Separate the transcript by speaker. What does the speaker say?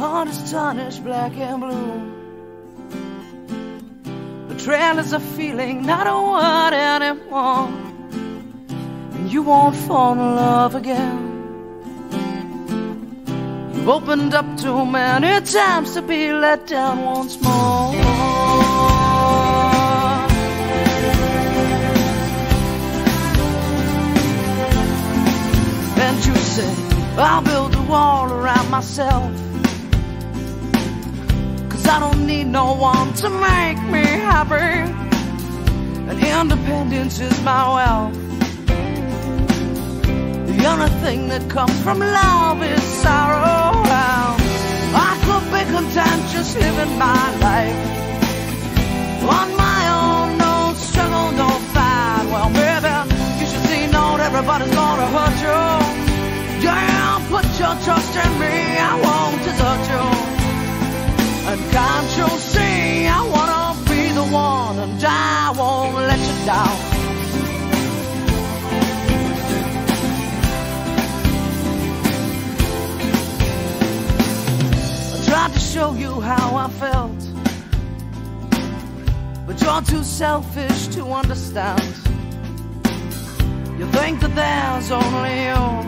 Speaker 1: heart is tarnished black and blue. Betrayal is a feeling, not a word anymore. And you won't fall in love again. You've opened up too many times to be let down once more. And you say, I'll build a wall around myself. I don't need no one to make me happy. And independence is my wealth. The only thing that comes from love is sorrow. I could be content just living my life on my own, no struggle, no fight. Well, baby, you should see not everybody's gonna hurt you. Yeah, put your trust in me, down. I tried to show you how I felt. But you're too selfish to understand. You think that there's only you.